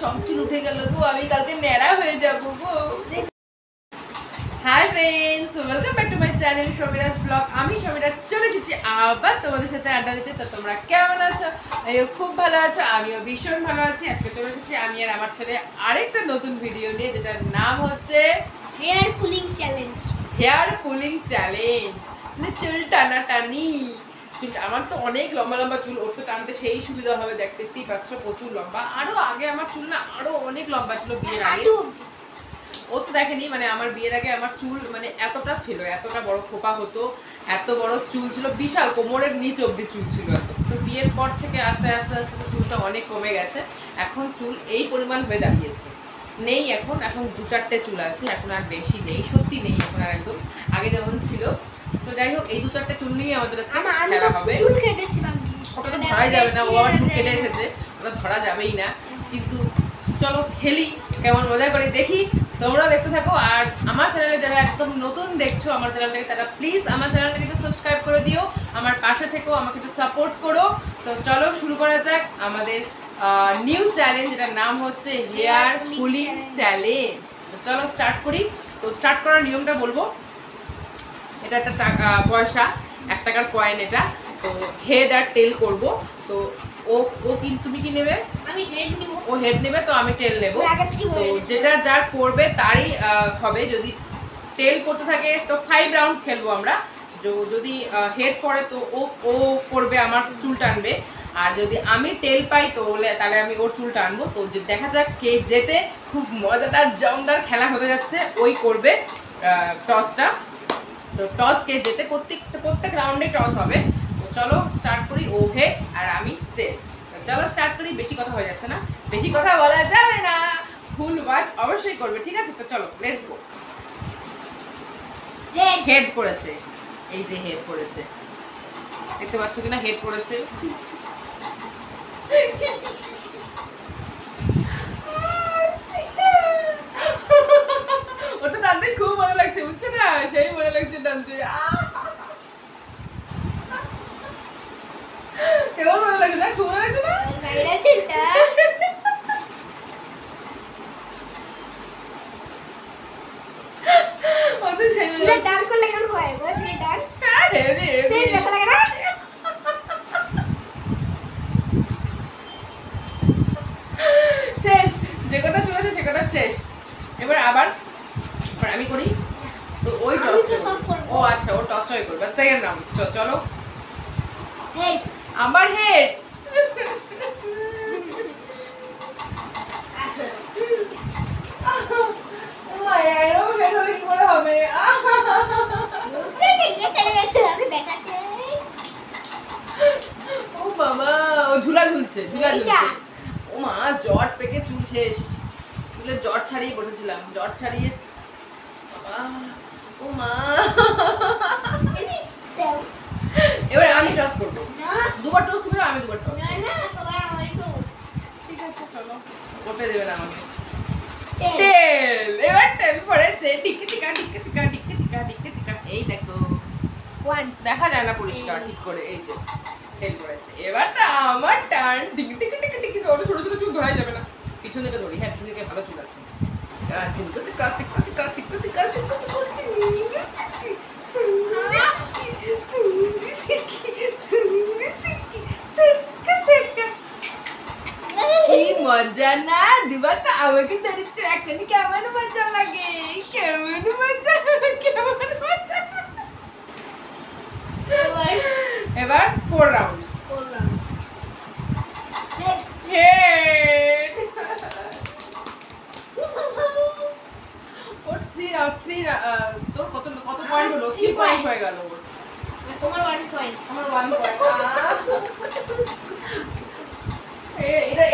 সব চুল উঠে গেল গো আমি কালকে ন্যাড়া হয়ে যাব গো। Hi friends welcome back to my channel Samira's blog আমি সমীরা চলে এসেছি আবার তোমাদের সাথে আড্ডা দিতে। তো তোমরা কেমন আছো? আমিও খুব ভালো আছো আমিও ভীষণ ভালো আছি। আজকে চলে এসেছি আমি আর আমার ছেলে আরেকটা নতুন ভিডিও নিয়ে যেটার নাম হচ্ছে hair pulling challenge hair pulling challenge মানে চুল টানাটানি। চুল আমার তো অনেক লম্বা লম্বা চুল ওর তো টানতে সেই সুবিধা হবে দেখতে দেখতেই পাচ্ছ প্রচুর লম্বা। আরও আগে আমার চুল না আরও অনেক লম্বা ছিল বিয়ের আগে। ও তো দেখেনি মানে আমার বিয়ের আগে আমার চুল মানে এতটা ছিল এতটা বড় খোপা হতো এত বড় চুল ছিল বিশাল কোমরের নিচ অব্দি চুল ছিল এত। তো বিয়ের পর থেকে আস্তে আস্তে আস্তে আস্তে চুলটা অনেক কমে গেছে এখন চুল এই পরিমাণ হয়ে দাঁড়িয়েছে। নেই এখন এখন দু চারটে চুল আছে এখন আর বেশি নেই সত্যি নেই এখন আর একদম আগে যেমন ছিল তো যাই হোক এই দু চারটে চুল নিয়ে আমাদের আজকে খেলা হবে। চুল কেটেছি ওটা তো ধরা যাবে না ও চুল কেটে এসেছে। ওটা ধরা যাবেই না। কিন্তু চলো খেলি কেমন মজা করি দেখি। তোমরাও দেখতে থাকো আর আমার চ্যানেলে যারা একদম নতুন দেখছ আমার চ্যানেলটাকে তারা প্লিজ আমার চ্যানেলটাকে একটু সাবস্ক্রাইব করে দিও। আমার পাশে থেকেও আমাকে একটু সাপোর্ট করো। তো চলো শুরু করা যাক আমাদের নিউ চ্যালেঞ্জ এটার নাম হচ্ছে হেয়ার পুলিং চ্যালেঞ্জ তো চলো স্টার্ট করি। তো স্টার্ট করার নিয়মটা বলব। এটা একটা টাকা পয়সা এক টাকার কয়েন এটা। তো হেড আর টেল করব। তো ও ও কি তুমি কি নেবে? আমি হেড নিব। ও হেড নেবে তো আমি টেল নেব। যেটা যার পড়বে তারই হবে। যদি টেল করতে থাকে তো ফাইভ রাউন্ড খেলব আমরা। য- যদি হেড পড়ে তো ও ও করবে আমার চুল টানবে। আর যদি আমি টেল পাই তো তাহলে আমি ওর চুল টানবো। তো দেখা যাক কে জেতে। খুব মজাদার জমদার খেলা হতে যাচ্ছে। ওই করবে টসটা। তো টস কে যেতে প্রত্যেক প্রত্যেক রাউন্ডে টস হবে। তো চলো স্টার্ট করি ও হেড আর আমি টেল তো চলো স্টার্ট করি বেশি কথা হয়ে যাচ্ছে না। বেশি কথা বলা যাবে না। ফুল ওয়াচ অবশ্যই করবে ঠিক আছে? তো চলো লেটস গো হেড হেড পড়েছে। এই যে হেড পড়েছে। দেখতে পাচ্ছ কিনা? হেড পড়েছে। ওটা টানতে খুব মজা লাগছে মজা লাগছে টানতে আহ! কেমন মজা লাগছে না খুব মজা লাগছে না সাইডে চিন্তা ও তো সেই মজা চুলে লাগছে। ডান্স করলে কেমন হয় গো চুলে ডান্স হ্যাঁ, heavy, heavy। সেই ব্যথা লাগে না শেষ যে কটা চলেছে সে কটা শেষ এবার আবার এবার আমি করি তো ওই আমি তো টসটা সব করব। ও আচ্ছা ও টসটা ওই করবে সেকেন্ড রাউন্ড চলো হেড আবার হেড আসো এরকম হেড হলে কি করে হবে মুখটা টেকে চলে গেছে আমি দেখাচ্ছি। ও বাবা ও ঝুলা ঝুলছে ঝুলা ঝুলছে। ও মা জট পেকে চুল শেষ। চুলে জট ছাড়িয়ে বসেছিলাম জট ছাড়িয়ে। বাবা, ও মা। এবার আমি টস করব না দুবার টস তুমি আমি দুবার টস না না সবাই আমারই দোষ ঠিক আছে চলো করতে দেবে না আমাকে তেল এবার তেল পড়েছে টিকে চিকা টিকে চিকা টিকে চিকা টিকে চিকা এই দেখো ওয়ান দেখা যায় না পরিষ্কার ঠিক করে এই যে তেল পড়েছে এবার তা আমার টার্ন টিকে টিকে টিকে টিকে ওটা ছোট ছোট চুল ধরাই যাবে না পিছন থেকে ধরি হ্যাঁ পিছন থেকে ভালো চুল আছে আহ, সিনকো সিকা সিকো সিকা সিকো সিকা সিকো সিঙ্গি সিকি সিঙ্গি সিকি সিকা সিকা কি মজা না দিবা তো আমাকে ধরেছো এখন কেমন মজা লাগে কেমন মজা কেমন মজা এবার ফোর রাউন্ড করলাম হেড হেড ওর থ্রি থ্রি তোর কত কত পয়েন্ট হলো থ্রি Three পয়েন্ট point. হয়ে গেল ওর তোমার ওয়ান পয়েন্ট আমার ওয়ান পয়েন্ট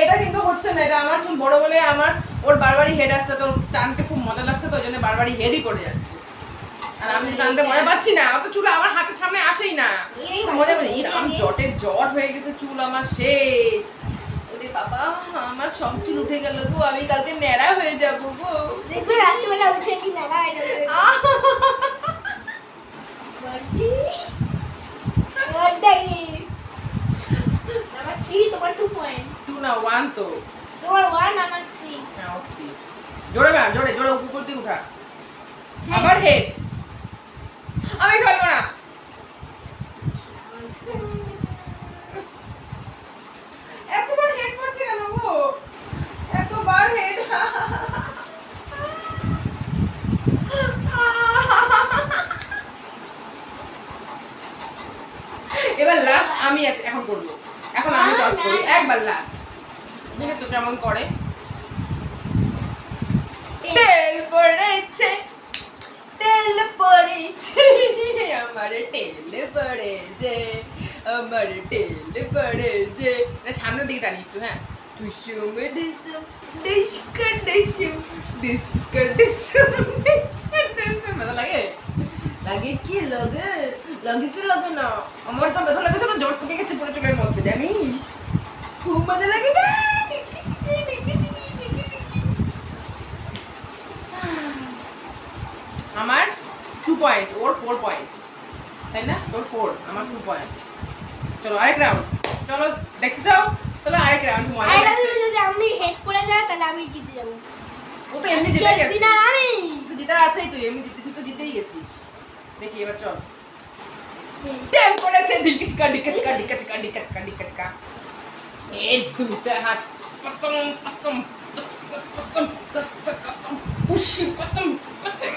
এটা কিন্তু হচ্ছে না এটা আমার চুল বড় বলে আমার ওর বারবারই হেড আসছে তো টানতে খুব মজা লাগছে তো ওই জন্য বারবারই হেডই পড়ে যাচ্ছে। আর আমি টানতে মজা পাচ্ছি না অত চুল আমার হাতের সামনে আসেই না। মজা পাই আমি জটে জট হয়ে গেছে চুল আমার শেষ। ওরে বাবা আমার সব চুল উঠে গেল গো আমি কালকে ন্যাড়া হয়ে যাব গো। দেখবে রাত্রিবেলা উঠে কি নাড়া হয়ে যাবে। তোমার টু পয়েন্ট না ওয়ান তো তোমার ওয়ান আমার জোরে ম্যাম জোরে জোরে উপর দিয়ে উঠা আবার হেড আমি খেলব না এতবার হেড করছে কেন গো এতবার হেড এবার লাস্ট আমি এখন করব এখন আমি টস করি একবার লাস্ট দেখেছ কেমন করে? তেল পড়েছে তেল পড়েছে আমার তেল পড়েছে আমার তেল পড়েছে। সামনের দিকে টানি একটু হ্যাঁ। টুসুম ডিসুম ডিস্ক ডিসুম ডিস্ক ডিসুম ডিসুম ব্যথা লাগে? লাগে কি লাগে? লাগে কি লাগে না? আমার তো ব্যথা লাগে না জ্বর থেকে গেছে পুরো চোখের মধ্যে জানিস? খুব মজা লাগে না টিকি চিকি, টিকি চিকি, টিকি চিকি। আমার টু পয়েন্ট ওর ফোর পয়েন্ট তাই না ওর ফোর আমার টু পয়েন্ট চলো আরেক রাউন্ড চলো দেখতে চাও চলো আরেক রাউন্ড মজা যদি আমি হেড পড়ে যায় তাহলে আমি জিতে যাব ও তো এমনি জিতে আজকের গেছে আমি তুই জিতে আছেই তুই এমনি জিতে তুই তো জিতেই গেছিস দেখি এবার চল তেল পড়েছে ডিক্কা চিকা ডিক্কা চিকা ডিক্কা চিকা ডিক্কা চিকা ডিক্কা চিকা এই দুটা হাত পসম পসম পসম পসম কসম কসম পুশি পসম পসম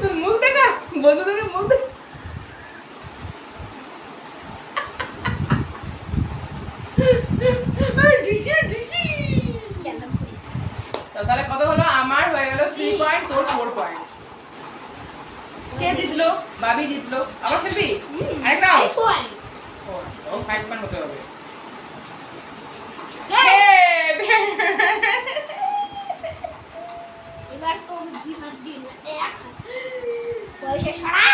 তোর মুখ দেখা? বন্ধুদেরকে মুখ দেখা? তাহলে কত হলো? আমার হয়ে গেল থ্রি পয়েন্ট তোর ফোর পয়েন্ট কে জিতলো? বাবি জিতলো। আবার খেলবি আরেকটা ও ফাইভ পয়েন্ট হতে হবে Head. Head! এবার তো আমি দুই হাত দিয়ে না, এক হাত। পয়সা সরা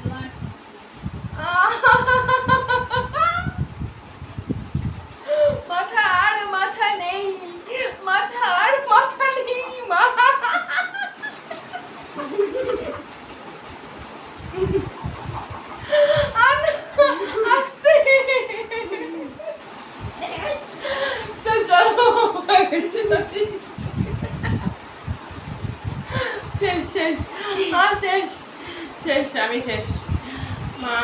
এবার মাথা আর মাথা নেই মাথা আর মাথা নেই মা আর আস্তে তো চলো শেষ শেষ আহ, শেষ শেষ আমি শেষ। মা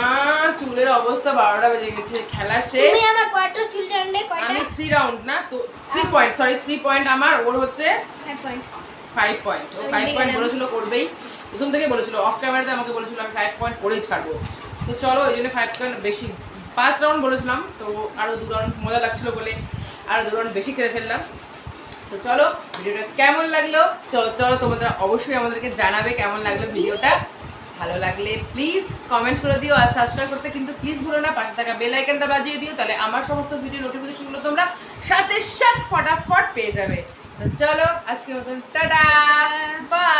চুলের অবস্থা বারোটা বেজে গেছে খেলা শেষ। তুমি আমার কয়টা চুল টানলে কয়টা? আমি থ্রি রাউন্ড না? তো থ্রি পয়েন্ট সরি পয়েন্ট আমার ওর হচ্ছে ফাইভ পয়েন্ট ফাইভ পয়েন্ট ও আমি পয়েন্ট বলেছিল করবেই। প্রথম থেকে বলেছিল অফ ক্যামেরাতে আমাকে বলেছিল আমি পয়েন্ট করেই ছাড়বো। তো চলো ওই জন্য পয়েন্ট বেশি। পাঁচ রাউন্ড বলেছিলাম তো আরও দু রাউন্ড মজা লাগছিল বলে আরও দু রাউন্ড বেশি খেলে ফেললাম। তো চলো, ভিডিওটা কেমন লাগল? চলো চলো তোমাদের অবশ্যই আমাদেরকে জানাবে কেমন লাগল ভিডিওটা। ভালো লাগলে প্লিজ কমেন্ট করে দিও আর সাবস্ক্রাইব করতে কিন্তু প্লিজ ভুলো না। পাশে থাকা বেল বাজিয়ে দিও, তাহলে আমার সমস্ত ভিডিও নোটিফিকেশনগুলো তোমরা সাথে সাথ ফটাফট পেয়ে যাবে। তো চলো, আজকের মতন, টাটা! বাই